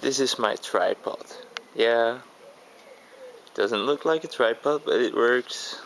This is my tripod. Yeah, doesn't look like a tripod, but it works.